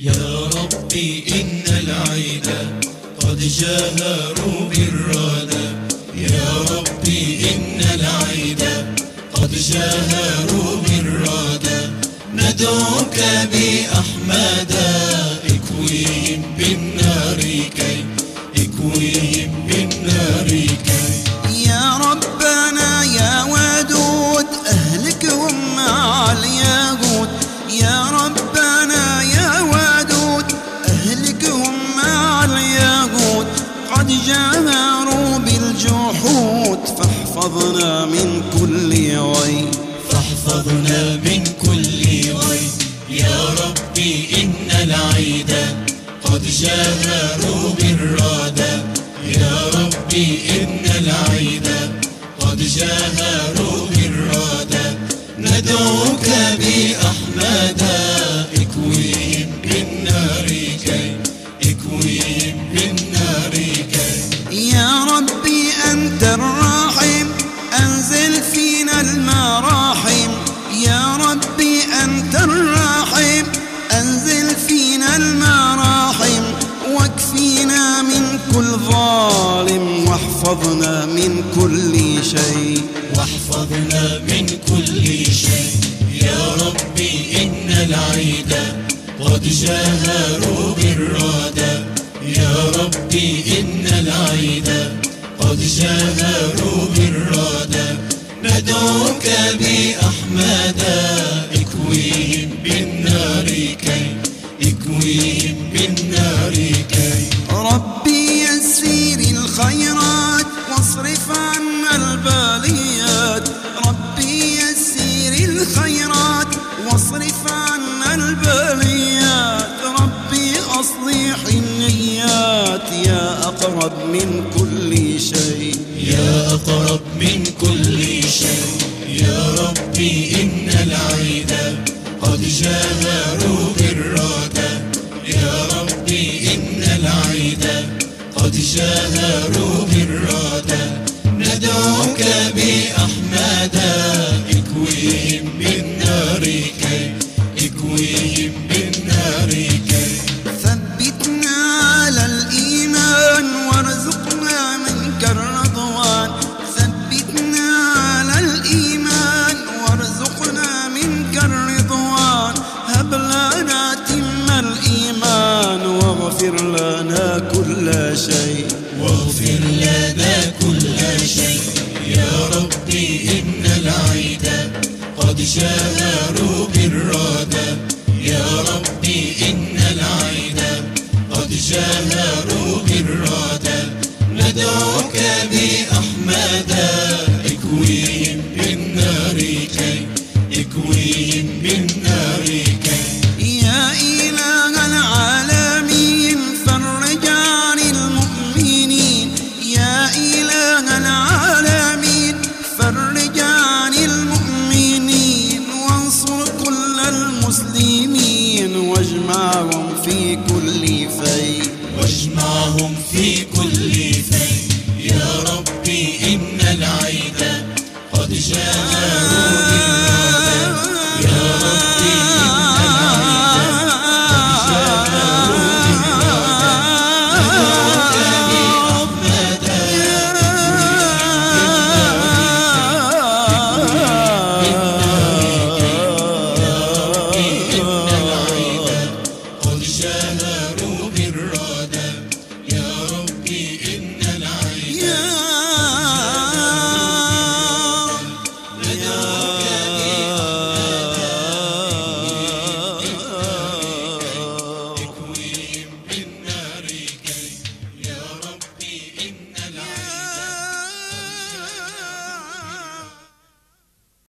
يا ربي إن العيد قد جاهروا بالرادى يا ربي إن العيد قد جاهروا بالرادى ندعوك بأحمد. فاحفظنا من كل ويل فاحفظنا من كل ويل يا ربي إن العيد قد جاهروا بالرادى. يا ربي إن العيد قد جاهروا واحفظنا من كل شيء. واحفظنا من كل شيء. يا ربي إن العيد قد جاهروا بالرادى يا ربي إن العيد قد جاهروا بالرادى ندعوك بأحمد إكويهم بالنار كي إكويهم بالنار كي. أقرب من كل شيء. يا أقرب من كل شيء. يا ربي إن العيد قد جاهروا بالرادى يا ربي إن العيد قد جاهروا بالرادى واغفر لنا كل شيء. واغفر لنا كل شيء. يا ربي إن العيد قد جاهروا بالرادى يا ربي إن العيد قد جاهروا بالرادى ندعوك بأحمد. اكويهم بالنار كي. اكويهم بالنار واجمعهم في كل فيء. واجمعهم في كل Jana.